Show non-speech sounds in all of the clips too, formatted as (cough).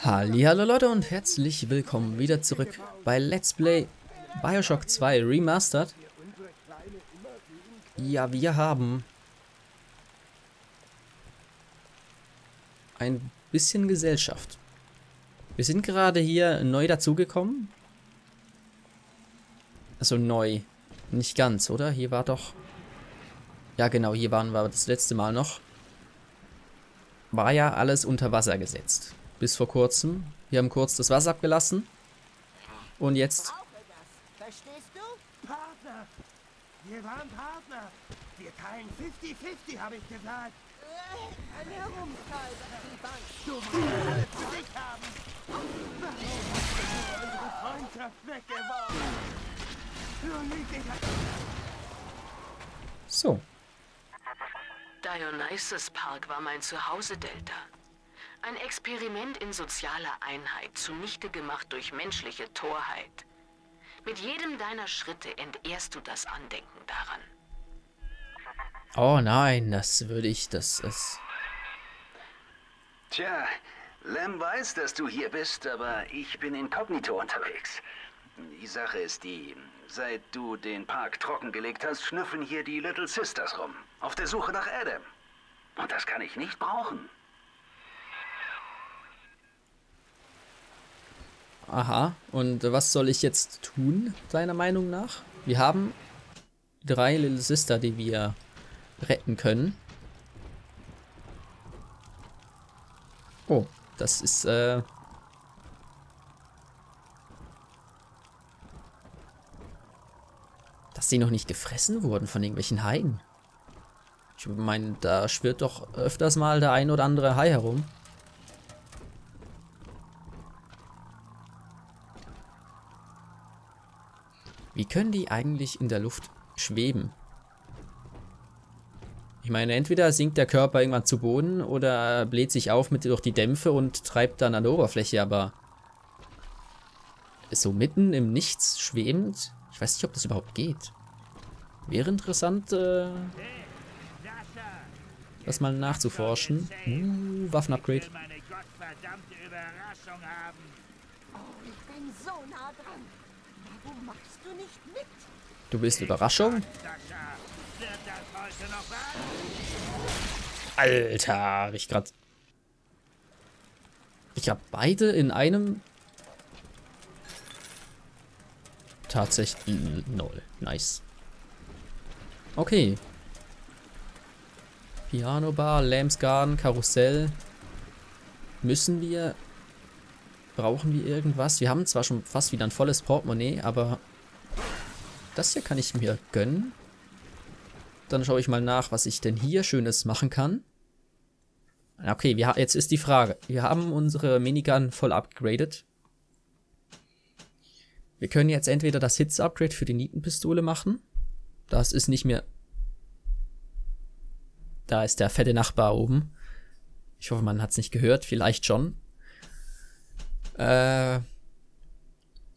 Hallo Leute und herzlich willkommen wieder zurück bei Let's Play Bioshock 2 Remastered. Ja, wir haben ein bisschen Gesellschaft. Wir sind gerade hier neu dazugekommen. Also neu. Nicht ganz, oder? Hier war doch... Ja genau, hier waren wir das letzte Mal noch. War ja alles unter Wasser gesetzt. Bis vor kurzem. Wir haben kurz das Wasser abgelassen. Und jetzt... Verstehst du? Partner! Wir waren Partner! Wir teilen 50-50, habe ich gesagt! Ein Herumtreiber, die Bank! Du musst alles für dich haben! Warum hast du unsere Freundschaft weggeworfen? So. Dionysus Park war mein Zuhause, Delta. Ein Experiment in sozialer Einheit, zunichte gemacht durch menschliche Torheit. Mit jedem deiner Schritte entehrst du das Andenken daran. Oh nein, das würde ich... Das ist... Tja, Lem weiß, dass du hier bist, aber ich bin inkognito unterwegs. Die Sache ist die, seit du den Park trockengelegt hast, schnüffeln hier die Little Sisters rum. Auf der Suche nach Adam. Und das kann ich nicht brauchen. Aha, und was soll ich jetzt tun, deiner Meinung nach? Wir haben drei Little Sister, die wir retten können. Oh, das ist, äh... Dass die noch nicht gefressen wurden von irgendwelchen Haien. Ich meine, da schwirrt doch öfters mal der ein oder andere Hai herum. Wie können die eigentlich in der Luft schweben? Ich meine, entweder sinkt der Körper irgendwann zu Boden oder bläht sich auf mit durch die Dämpfe und treibt dann an der Oberfläche, aber so mitten im Nichts schwebend, ich weiß nicht, ob das überhaupt geht. Wäre interessant, äh, das mal nachzuforschen. Uh, Waffenupgrade. du willst Überraschung? Alter, hab ich grad... Ich habe beide in einem... Tatsächlich... Null. Nice. Okay. Piano Bar, Lambs Garden, Karussell. Müssen wir... Brauchen wir irgendwas? Wir haben zwar schon fast wieder ein volles Portemonnaie, aber... Das hier kann ich mir gönnen. Dann schaue ich mal nach, was ich denn hier Schönes machen kann. Okay, wir, jetzt ist die Frage. Wir haben unsere Minigun voll upgradet. Wir können jetzt entweder das Hits-Upgrade für die Nietenpistole machen. Das ist nicht mehr... Da ist der fette Nachbar oben. Ich hoffe, man hat es nicht gehört. Vielleicht schon. Äh...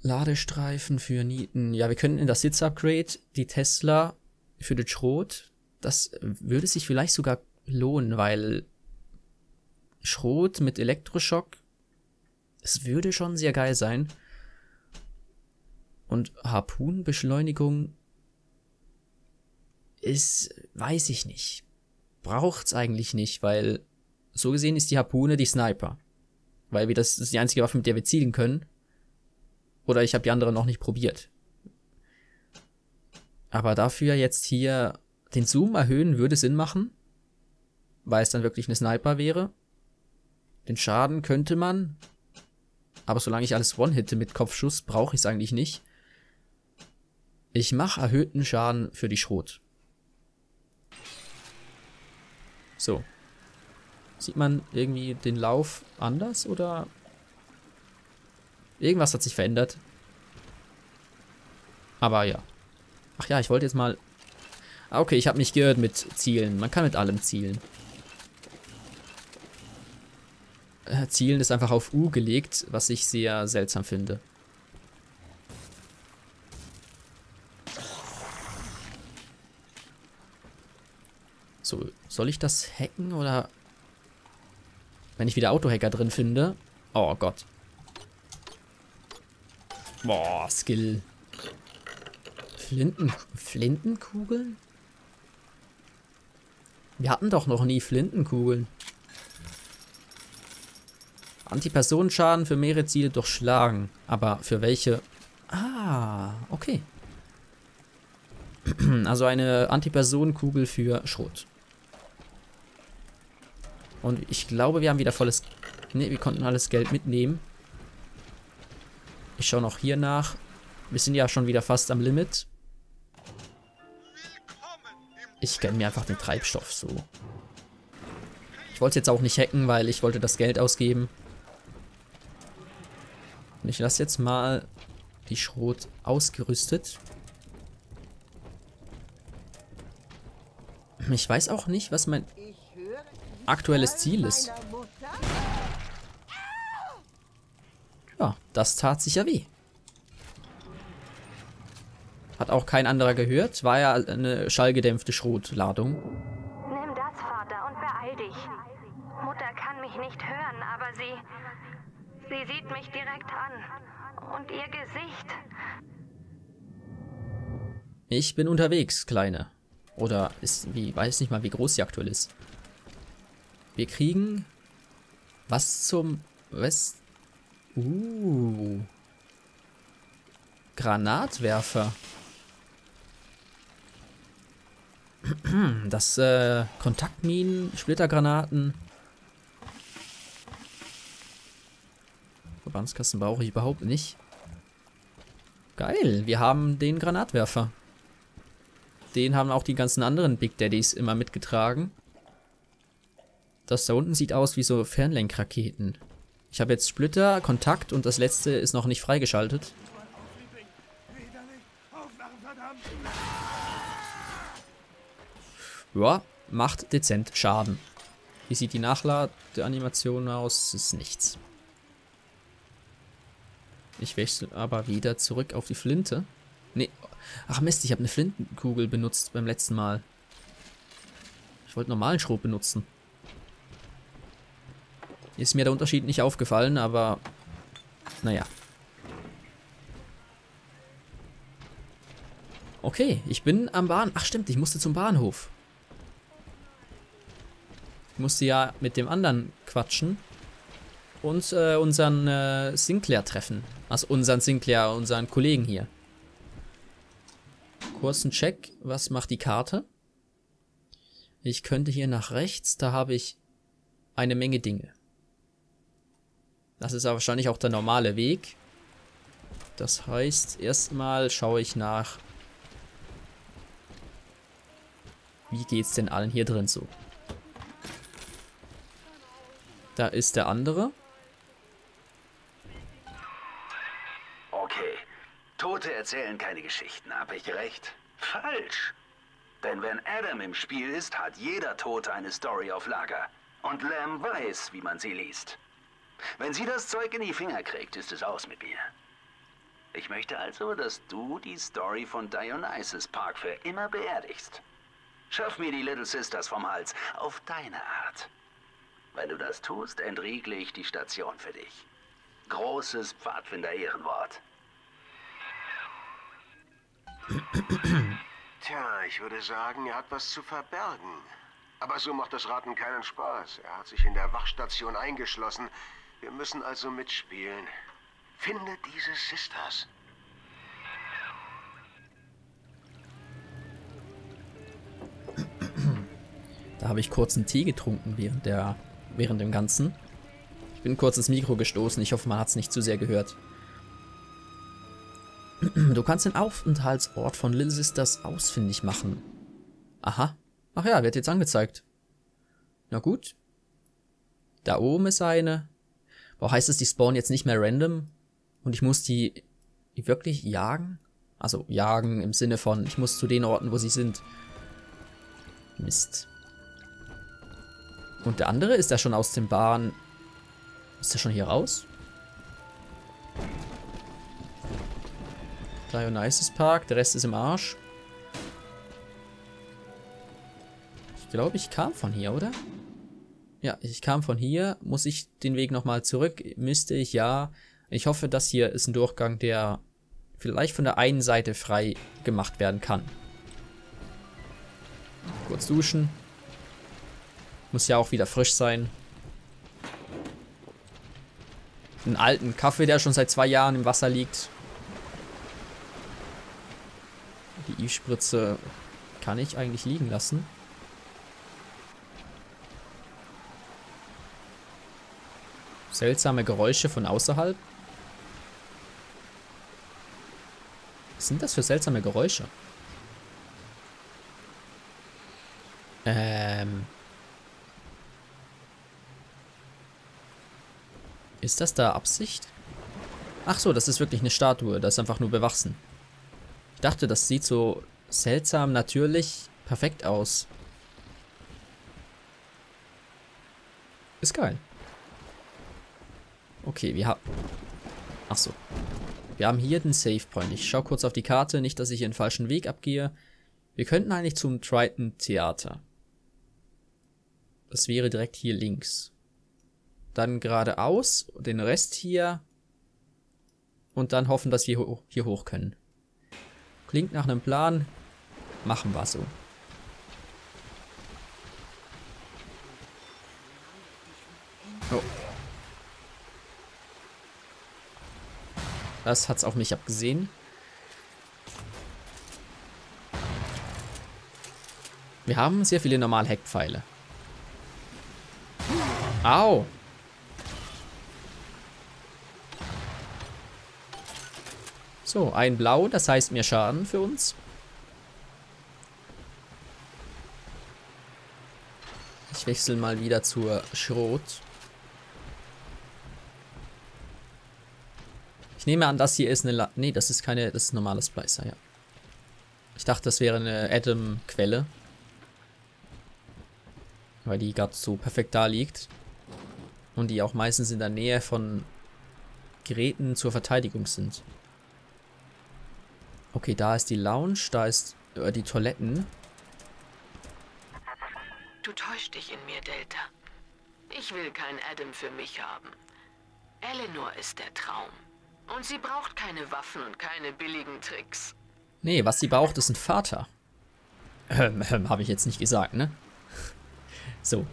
Ladestreifen für Nieten. Ja, wir können in das Sitz-Upgrade die Tesla für den Schrot. Das würde sich vielleicht sogar lohnen, weil Schrot mit Elektroschock, es würde schon sehr geil sein. Und Harpunenbeschleunigung ist, weiß ich nicht. Braucht's eigentlich nicht, weil so gesehen ist die Harpune die Sniper. Weil wir das, das ist die einzige Waffe, mit der wir zielen können. Oder ich habe die andere noch nicht probiert. Aber dafür jetzt hier den Zoom erhöhen würde Sinn machen, weil es dann wirklich eine Sniper wäre. Den Schaden könnte man, aber solange ich alles One-Hitte mit Kopfschuss, brauche ich es eigentlich nicht. Ich mache erhöhten Schaden für die Schrot. So. Sieht man irgendwie den Lauf anders oder Irgendwas hat sich verändert. Aber ja. Ach ja, ich wollte jetzt mal... Ah, okay, ich habe mich gehört mit Zielen. Man kann mit allem zielen. Äh, zielen ist einfach auf U gelegt, was ich sehr seltsam finde. So, soll ich das hacken oder... Wenn ich wieder Autohacker drin finde. Oh Gott. Boah, Skill. Flinten, Flintenkugeln? Wir hatten doch noch nie Flintenkugeln. Antipersonenschaden für mehrere Ziele durchschlagen. Aber für welche? Ah, okay. (clears throat) Also eine Antipersonenkugel für Schrot. Und ich glaube, wir haben wieder volles... Ne, wir konnten alles Geld mitnehmen. Ich schaue noch hier nach. Wir sind ja schon wieder fast am Limit. Ich gönne mir einfach den Treibstoff so. Ich wollte jetzt auch nicht hacken, weil ich wollte das Geld ausgeben. Und ich lasse jetzt mal die Schrot ausgerüstet. Ich weiß auch nicht, was mein aktuelles Ziel ist. Ja, das tat sicher weh. Hat auch kein anderer gehört. War ja eine schallgedämpfte Schrotladung. Nimm das, Vater, und beeil dich. Mutter kann mich nicht hören, aber sie... Sie sieht mich direkt an. Und ihr Gesicht... Ich bin unterwegs, Kleine. Oder ist, wie, weiß nicht mal, wie groß sie aktuell ist. Wir kriegen... Was zum... Was? Uh. Granatwerfer. (clears throat) Das, äh, Kontaktminen, Splittergranaten. Verbandskasten brauche ich überhaupt nicht. Geil, wir haben den Granatwerfer. Den haben auch die ganzen anderen Big Daddies immer mitgetragen. Das da unten sieht aus wie so Fernlenkraketen. Ich habe jetzt Splitter, Kontakt und das letzte ist noch nicht freigeschaltet. Ja, macht dezent Schaden. Wie sieht die Nachladeanimation aus? Ist nichts. Ich wechsle aber wieder zurück auf die Flinte. Nee. Ach Mist, ich habe eine Flintenkugel benutzt beim letzten Mal. Ich wollte normalen Schrot benutzen. Ist mir der Unterschied nicht aufgefallen, aber naja. Okay, ich bin am Bahn... Ach stimmt, ich musste zum Bahnhof. Ich musste ja mit dem anderen quatschen und äh, unseren äh, Sinclair treffen. Also unseren Sinclair, unseren Kollegen hier. Kurzen Check, was macht die Karte? Ich könnte hier nach rechts, da habe ich eine Menge Dinge. Das ist aber wahrscheinlich auch der normale Weg. Das heißt, erstmal schaue ich nach, wie geht's denn allen hier drin so. Da ist der andere. Okay. Tote erzählen keine Geschichten, habe ich recht? Falsch. Denn wenn Adam im Spiel ist, hat jeder Tote eine Story auf Lager. Und Lamb weiß, wie man sie liest. Wenn sie das Zeug in die Finger kriegt, ist es aus mit mir. Ich möchte also, dass du die Story von Dionysus Park für immer beerdigst. Schaff mir die Little Sisters vom Hals, auf deine Art. Wenn du das tust, entriegle ich die Station für dich. Großes Pfadfinder-Ehrenwort. (clears throat) Tja, ich würde sagen, er hat was zu verbergen. Aber so macht das Raten keinen Spaß. Er hat sich in der Wachstation eingeschlossen. Wir müssen also mitspielen. Finde diese Sisters. Da habe ich kurz einen Tee getrunken während, der, während dem Ganzen. Ich bin kurz ins Mikro gestoßen. Ich hoffe, man hat es nicht zu sehr gehört. Du kannst den Aufenthaltsort von Little Sisters ausfindig machen. Aha. Ach ja, wird jetzt angezeigt. Na gut. Da oben ist eine. Boah, heißt es, die spawnen jetzt nicht mehr random? Und ich muss die, wirklich jagen? Also jagen im Sinne von, ich muss zu den Orten, wo sie sind. Mist. Und der andere, ist der schon aus dem Bahn... Ist der schon hier raus? Dionysus Park, der Rest ist im Arsch. Ich glaube, ich kam von hier, oder? Ja, ich kam von hier. Muss ich den Weg nochmal zurück? Müsste ich, ja. Ich hoffe, das hier ist ein Durchgang, der vielleicht von der einen Seite frei gemacht werden kann. Kurz duschen. Muss ja auch wieder frisch sein. Einen alten Kaffee, der schon seit zwei Jahren im Wasser liegt. Die I-Spritze kann ich eigentlich liegen lassen. Seltsame Geräusche von außerhalb. Was sind das für seltsame Geräusche? Ähm. Ist das da Absicht? Ach so, das ist wirklich eine Statue. Das ist einfach nur bewachsen. Ich dachte, das sieht so seltsam, natürlich, perfekt aus. Ist geil. Okay, wir haben... Ach so. Wir haben hier den Save Point. Ich schaue kurz auf die Karte, nicht, dass ich hier den falschen Weg abgehe. Wir könnten eigentlich zum Triton Theater. Das wäre direkt hier links. Dann geradeaus, den Rest hier. Und dann hoffen, dass wir hier hoch können. Klingt nach einem Plan. Machen wir so. Oh. Das hat's auf mich abgesehen. Wir haben sehr viele Normal-Heckpfeile. Au! So, ein Blau, das heißt mehr Schaden für uns. Ich wechsle mal wieder zur Schrot. Nehme an, das hier ist eine... La nee, das ist keine... Das ist ein normales Splicer, ja. Ich dachte, das wäre eine Adam-Quelle. Weil die gerade so perfekt da liegt. Und die auch meistens in der Nähe von Geräten zur Verteidigung sind. Okay, da ist die Lounge, da ist äh, die Toiletten. Du täuschst dich in mir, Delta. Ich will keinen Adam für mich haben. Eleanor ist der Traum. Und sie braucht keine Waffen und keine billigen Tricks. Nee, was sie braucht, ist ein Vater. Ähm, ähm, habe ich jetzt nicht gesagt, ne? So.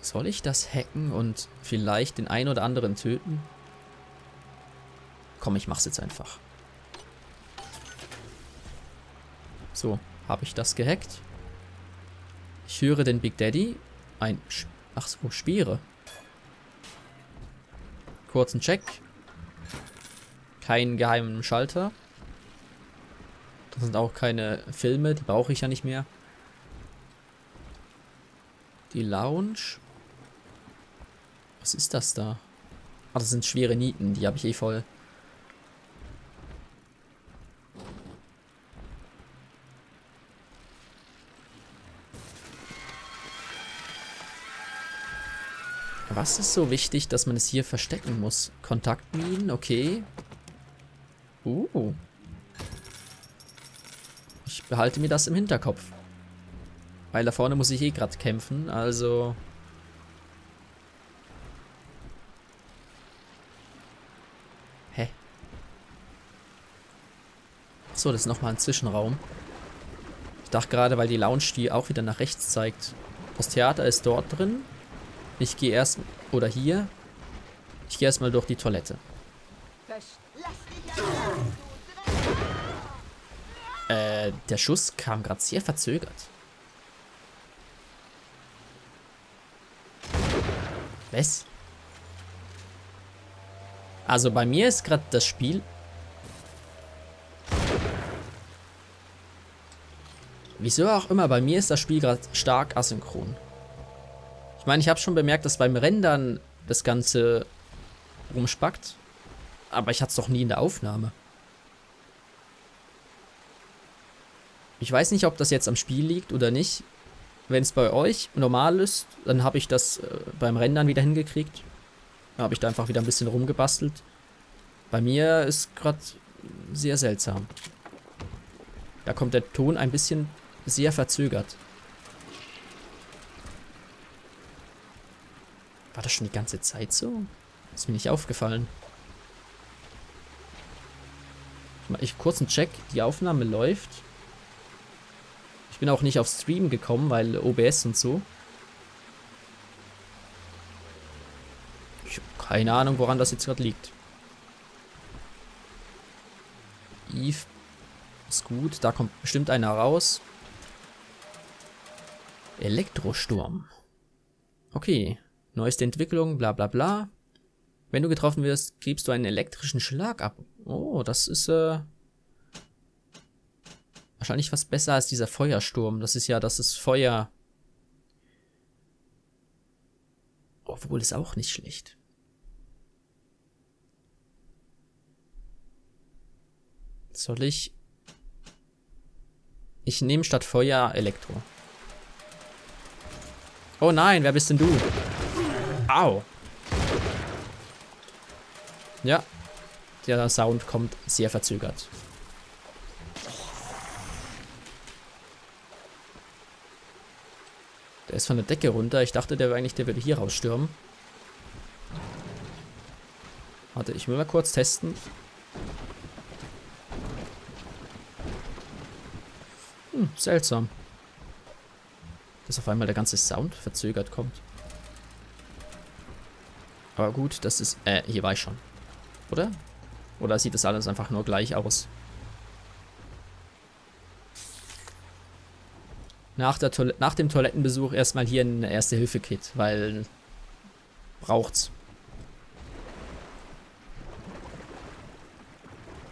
Soll ich das hacken und vielleicht den einen oder anderen töten? Komm, ich mach's jetzt einfach. So, habe ich das gehackt? Ich höre den Big Daddy. Ein... Sch Ach so, Speere. Kurzen Check. Keinen geheimen Schalter. Das sind auch keine Filme, die brauche ich ja nicht mehr. Die Lounge. Was ist das da? Ah, das sind schwere Nieten, die habe ich eh voll. Was ist so wichtig, dass man es hier verstecken muss? Kontaktminen, okay. Uh. Ich behalte mir das im Hinterkopf. Weil da vorne muss ich eh gerade kämpfen, also... Hä? So, das ist nochmal ein Zwischenraum. Ich dachte gerade, weil die Lounge die auch wieder nach rechts zeigt. Das Theater ist dort drin. Ich gehe erst... Oder hier. Ich gehe erstmal durch die Toilette. Äh, der Schuss kam gerade sehr verzögert. Was? Also bei mir ist gerade das Spiel... Wieso auch immer, bei mir ist das Spiel gerade stark asynchron. Ich meine, ich habe schon bemerkt, dass beim Rendern das Ganze rumspackt. Aber ich hatte es doch nie in der Aufnahme. Ich weiß nicht, ob das jetzt am Spiel liegt oder nicht. Wenn es bei euch normal ist, dann habe ich das äh, beim Rendern wieder hingekriegt. Da habe ich da einfach wieder ein bisschen rumgebastelt. Bei mir ist gerade sehr seltsam. Da kommt der Ton ein bisschen sehr verzögert. War das schon die ganze Zeit so? Ist mir nicht aufgefallen. Ich kurz einen Check. Die Aufnahme läuft. Ich bin auch nicht auf Stream gekommen, weil OBS und so. Ich habe keine Ahnung, woran das jetzt gerade liegt. Eve ist gut. Da kommt bestimmt einer raus. Elektrosturm. Okay. Neueste Entwicklung, bla bla bla. Wenn du getroffen wirst, gibst du einen elektrischen Schlag ab. Oh, das ist äh, wahrscheinlich was besser als dieser Feuersturm. Das ist ja, das ist Feuer. Obwohl, ist auch nicht schlecht. Soll ich... Ich nehme statt Feuer Elektro. Oh nein, wer bist denn du? Au. Ja. Der Sound kommt sehr verzögert. Der ist von der Decke runter. Ich dachte, der eigentlich, der würde hier rausstürmen. Warte, ich will mal kurz testen. Hm, seltsam. Dass auf einmal der ganze Sound verzögert kommt. Aber gut, das ist... Äh, hier war ich schon. Oder? Oder sieht das alles einfach nur gleich aus? Nach, der Toil nach dem Toilettenbesuch erstmal hier ein Erste-Hilfe-Kit, weil... Braucht's.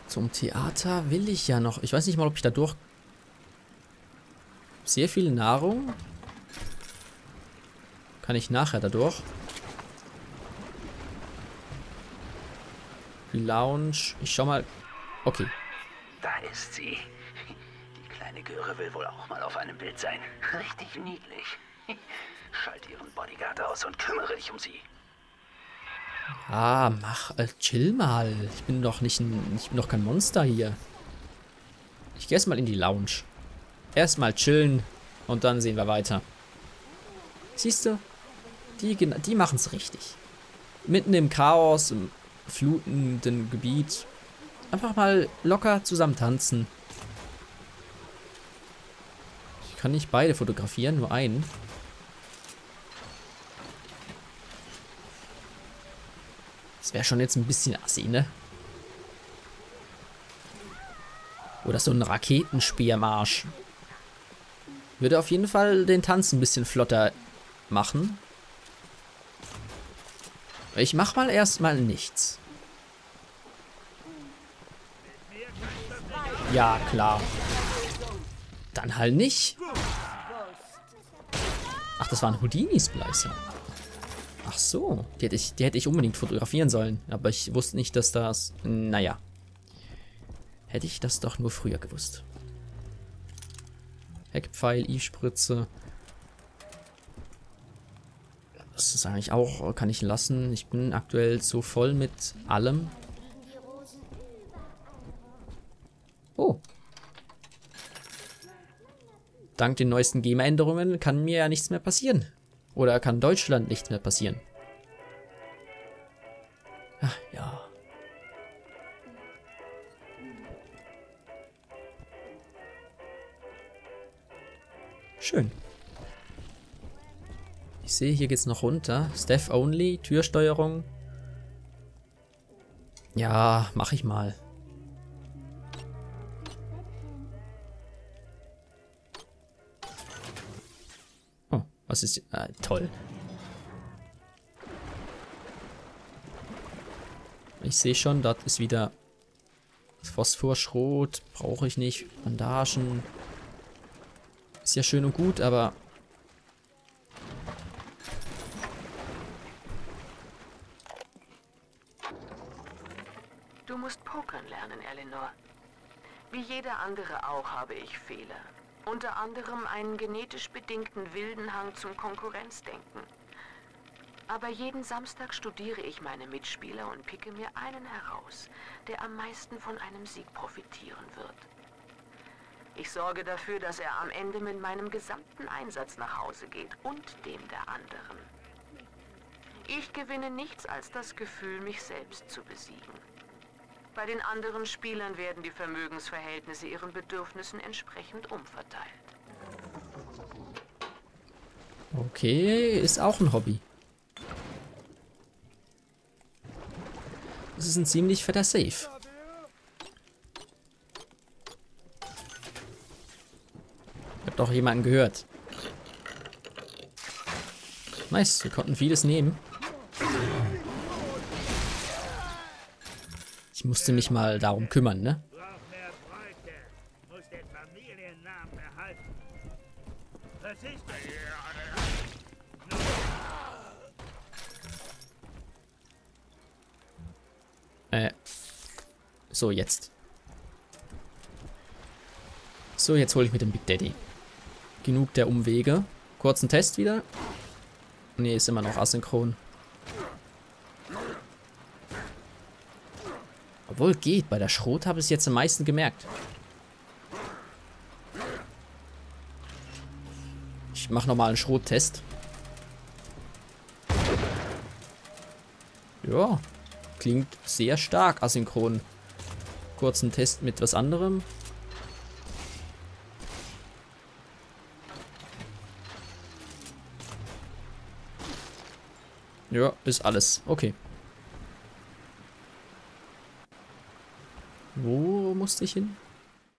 Zum Theater will ich ja noch. Ich weiß nicht mal, ob ich da durch... Sehr viel Nahrung. Kann ich nachher dadurch. Die Lounge. Ich schau mal. Okay. Da ist sie. Kleine Göre will wohl auch mal auf einem Bild sein. (laughs) Richtig niedlich. (laughs) Schalt ihren Bodyguard aus und kümmere dich um sie. Ah, mach, äh, chill mal. Ich bin doch nicht ein, ich bin doch kein Monster hier. Ich gehe erstmal in die Lounge. Erstmal chillen und dann sehen wir weiter. Siehst du? Die, die machen es richtig. Mitten im Chaos, im flutenden Gebiet. Einfach mal locker zusammen tanzen. Ich kann nicht beide fotografieren, nur einen. Das wäre schon jetzt ein bisschen assi, ne? Oder so ein Raketenspeermarsch. Würde auf jeden Fall den Tanz ein bisschen flotter machen. Ich mach mal erstmal nichts. Ja, klar. Dann halt nicht. Ach, das war ein Houdini-Splicer. Ach so, die hätte, ich, die hätte ich unbedingt fotografieren sollen. Aber ich wusste nicht, dass das... Naja. Hätte ich das doch nur früher gewusst. Heckpfeil, I-Spritze. Das ist eigentlich auch, kann ich lassen. Ich bin aktuell so voll mit allem. Oh. Dank den neuesten GEMA-Änderungen kann mir ja nichts mehr passieren. Oder kann Deutschland nichts mehr passieren. Ach, ja. Schön. Ich sehe, hier geht's noch runter. Staff only, Türsteuerung. Ja, mach ich mal. Was ist... Ah, toll. Ich sehe schon, dort ist wieder Phosphorschrot. Brauche ich nicht. Bandagen. Ist ja schön und gut, aber jeder andere auch habe ich Fehler. Unter anderem einen genetisch bedingten wilden Hang zum Konkurrenzdenken. Aber jeden Samstag studiere ich meine Mitspieler und picke mir einen heraus, der am meisten von einem Sieg profitieren wird. Ich sorge dafür, dass er am Ende mit meinem gesamten Einsatz nach Hause geht und dem der anderen. Ich gewinne nichts als das Gefühl, mich selbst zu besiegen. Bei den anderen Spielern werden die Vermögensverhältnisse ihren Bedürfnissen entsprechend umverteilt. Okay, ist auch ein Hobby. Das ist ein ziemlich fetter Safe. Ich hab doch jemanden gehört. Nice, wir konnten vieles nehmen. Musste mich mal darum kümmern, ne? Äh. So, jetzt. So, jetzt hole ich mir den Big Daddy. Genug der Umwege. Kurzen Test wieder. Nee, ist immer noch asynchron. Obwohl, geht. Bei der Schrot habe ich es jetzt am meisten gemerkt. Ich mache nochmal einen Schrottest. Ja, klingt sehr stark asynchron. Kurzen Test mit was anderem. Ja, ist alles. Okay. Wo musste ich hin?